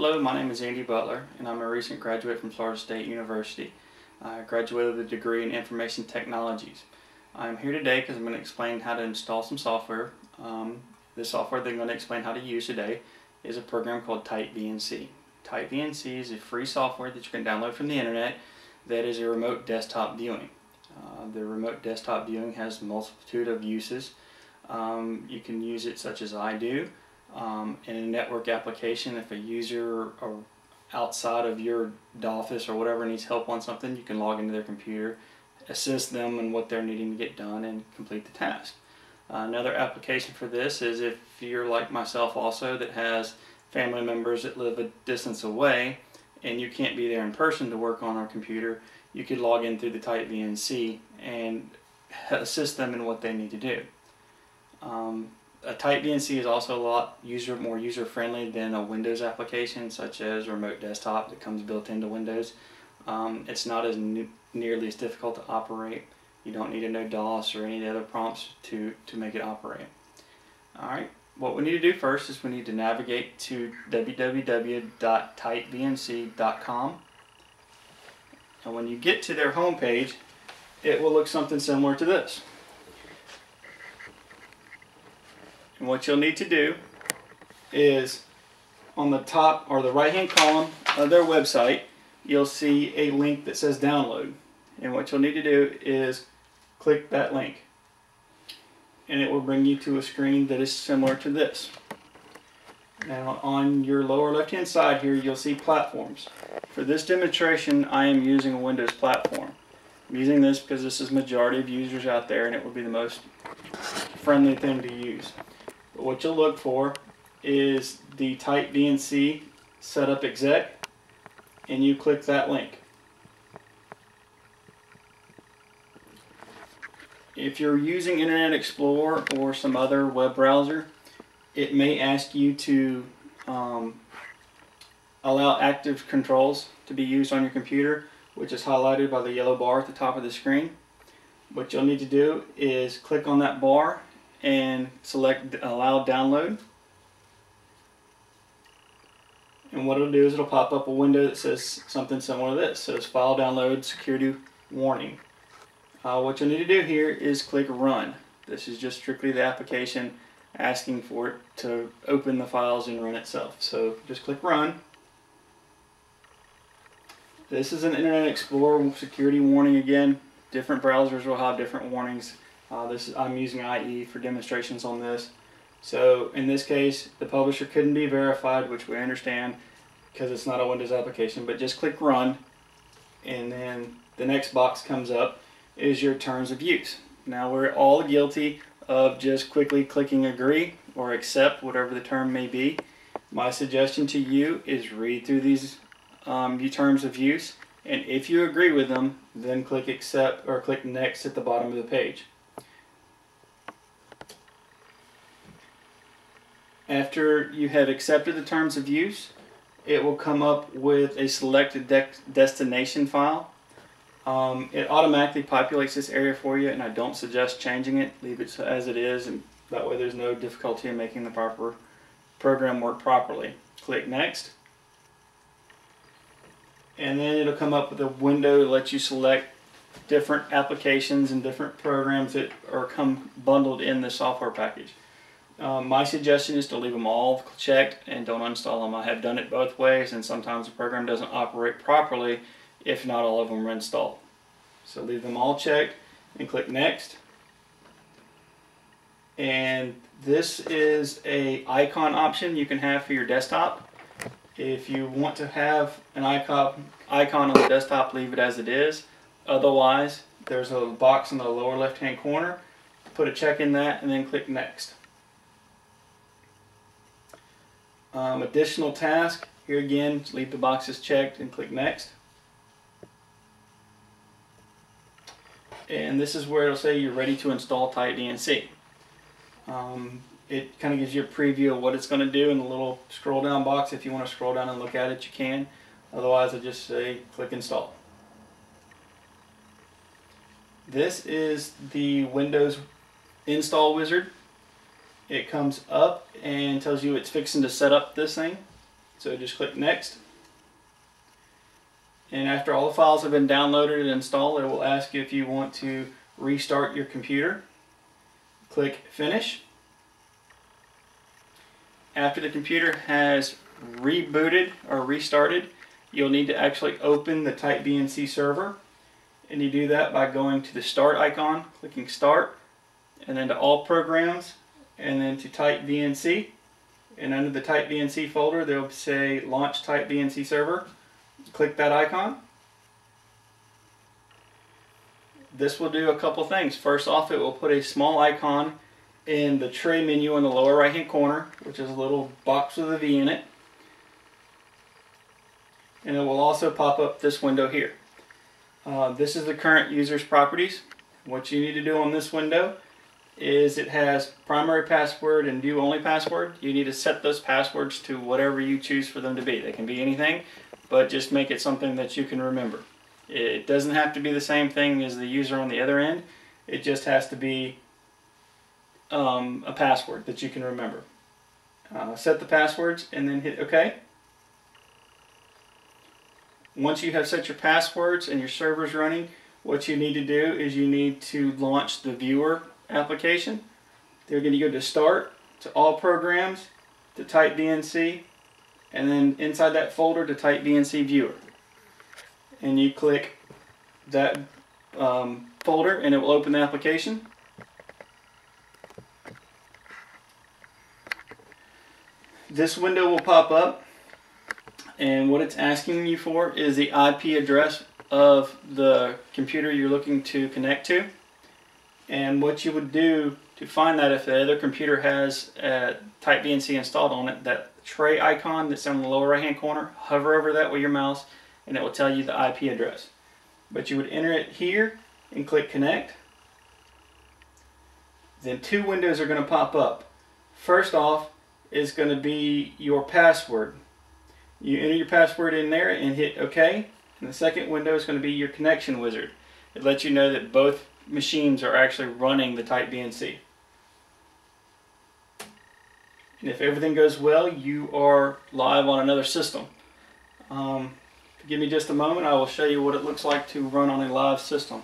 Hello, my name is Andy Butler, and I'm a recent graduate from Florida State University. I graduated with a degree in Information Technologies. I'm here today because I'm going to explain how to install some software. Um, the software that I'm going to explain how to use today is a program called TightVNC. TightVNC is a free software that you can download from the internet that is a remote desktop viewing. Uh, the remote desktop viewing has a multitude of uses. Um, you can use it such as I do um, in a network application, if a user outside of your office or whatever needs help on something, you can log into their computer, assist them in what they're needing to get done, and complete the task. Uh, another application for this is if you're like myself also that has family members that live a distance away and you can't be there in person to work on our computer, you could log in through the TightVNC and assist them in what they need to do. Um, a TightVNC is also a lot user more user friendly than a Windows application such as Remote Desktop that comes built into Windows. Um, it's not as nearly as difficult to operate. You don't need to know DOS or any other prompts to, to make it operate. Alright, what we need to do first is we need to navigate to www.tightVNC.com and when you get to their homepage it will look something similar to this. And what you'll need to do is on the top or the right hand column of their website, you'll see a link that says download. And what you'll need to do is click that link. And it will bring you to a screen that is similar to this. Now on your lower left hand side here you'll see platforms. For this demonstration I am using a Windows platform. I'm using this because this is majority of users out there and it will be the most friendly thing to use. What you'll look for is the TightVNC setup exec and you click that link. If you're using Internet Explorer or some other web browser, it may ask you to um, allow active controls to be used on your computer, which is highlighted by the yellow bar at the top of the screen. What you'll need to do is click on that bar and select allow download. And what it'll do is it'll pop up a window that says something similar to this. It says file download security warning. Uh, what you'll need to do here is click run. This is just strictly the application asking for it to open the files and run itself. So just click run. This is an Internet Explorer security warning again. Different browsers will have different warnings. Uh, this is, I'm using IE for demonstrations on this. So in this case, the publisher couldn't be verified, which we understand because it's not a Windows application, but just click run and then the next box comes up is your terms of use. Now we're all guilty of just quickly clicking agree or accept, whatever the term may be. My suggestion to you is read through these um, terms of use and if you agree with them, then click accept or click next at the bottom of the page. After you have accepted the terms of use, it will come up with a selected de destination file. Um, it automatically populates this area for you and I don't suggest changing it. Leave it as it is and that way there's no difficulty in making the proper program work properly. Click next and then it'll come up with a window that lets you select different applications and different programs that are come bundled in the software package. Um, my suggestion is to leave them all checked and don't uninstall them. I have done it both ways and sometimes the program doesn't operate properly if not all of them are installed. So leave them all checked and click next. And this is a icon option you can have for your desktop. If you want to have an icon, icon on the desktop, leave it as it is. Otherwise, there's a box in the lower left hand corner. Put a check in that and then click next. Um, additional task, here again, leave the boxes checked and click next. And this is where it'll say you're ready to install TightVNC. Um, it kind of gives you a preview of what it's going to do in the little scroll down box. If you want to scroll down and look at it, you can. Otherwise, I just say click install. This is the Windows install wizard it comes up and tells you it's fixing to set up this thing. So just click next. And after all the files have been downloaded and installed, it will ask you if you want to restart your computer. Click finish. After the computer has rebooted or restarted, you'll need to actually open the TightVNC server. And you do that by going to the start icon, clicking start, and then to all programs, and then to TightVNC. And under the TightVNC folder, they'll say launch TightVNC server. Click that icon. This will do a couple things. First off, it will put a small icon in the tray menu in the lower right hand corner, which is a little box with a V in it. And it will also pop up this window here. Uh, this is the current user's properties. What you need to do on this window is it has primary password and view only password. You need to set those passwords to whatever you choose for them to be. They can be anything, but just make it something that you can remember. It doesn't have to be the same thing as the user on the other end. It just has to be um, a password that you can remember. Uh, set the passwords and then hit OK. Once you have set your passwords and your server's running, what you need to do is you need to launch the viewer application. They're going to go to Start, to All Programs, to TightVNC, and then inside that folder to TightVNC Viewer. And you click that um, folder and it will open the application. This window will pop up and what it's asking you for is the IP address of the computer you're looking to connect to. And what you would do to find that if the other computer has a TightVNC installed on it, that tray icon that's in the lower right hand corner, hover over that with your mouse and it will tell you the IP address. But you would enter it here and click connect. Then two windows are going to pop up. First off is going to be your password. You enter your password in there and hit OK. And the second window is going to be your connection wizard. It lets you know that both machines are actually running the TightVNC. And if everything goes well, you are live on another system. Um, give me just a moment, I will show you what it looks like to run on a live system.